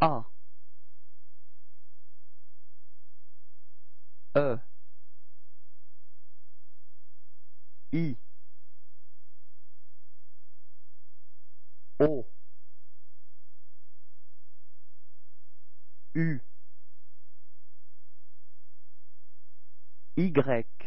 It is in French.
A. E. I. O. U. Y.